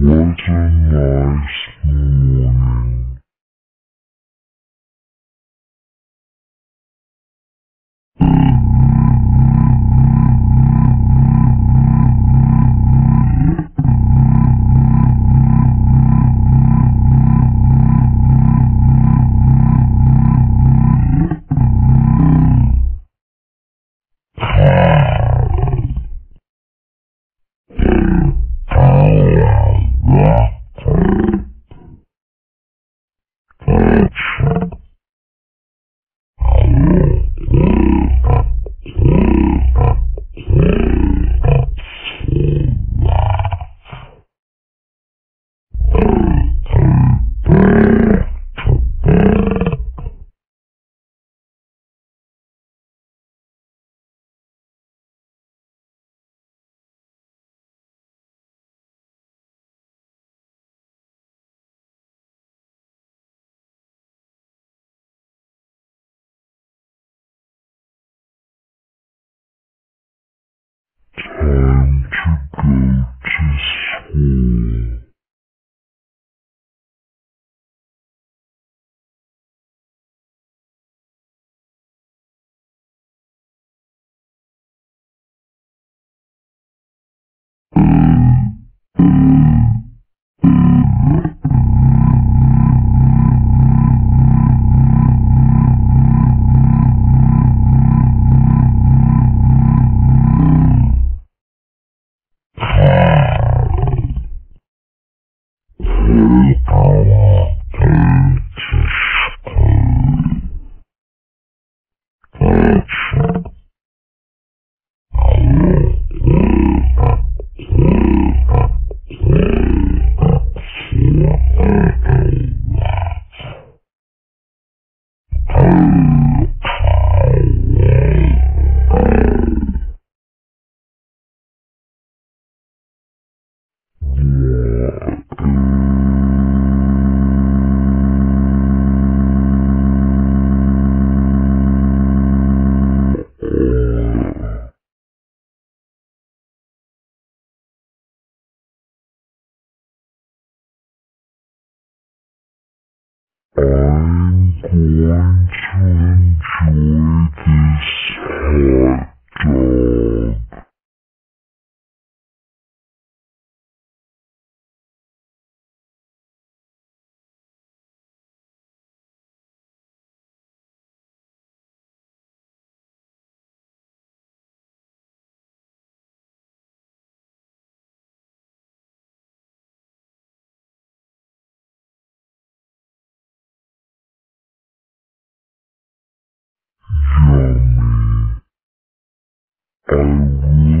was a nice morning. Time to go to school. I'm going to enjoy this hot dog. I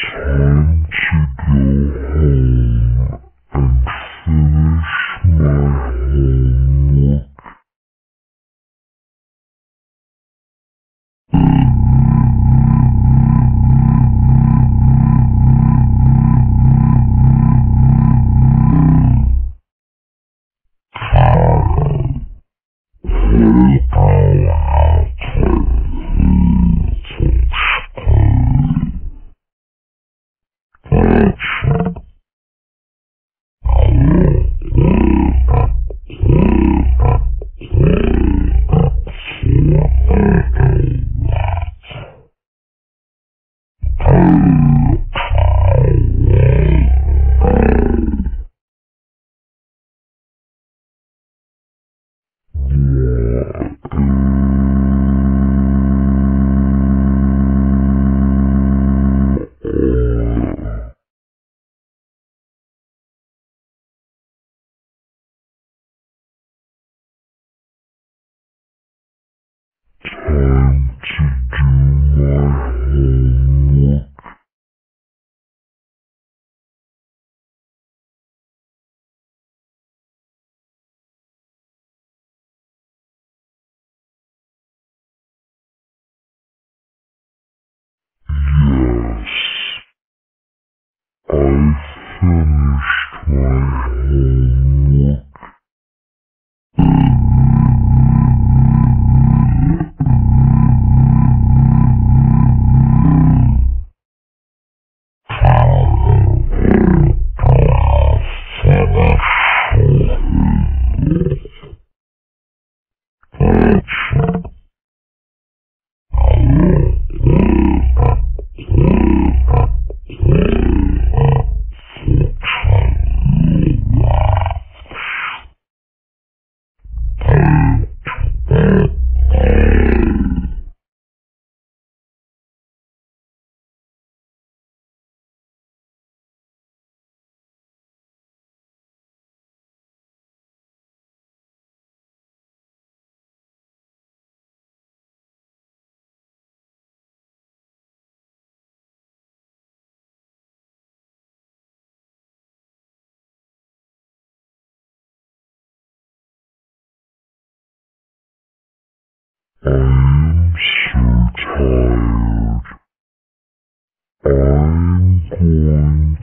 Time to go home and finish là hiền time to do my homework. I am so tired. I'm going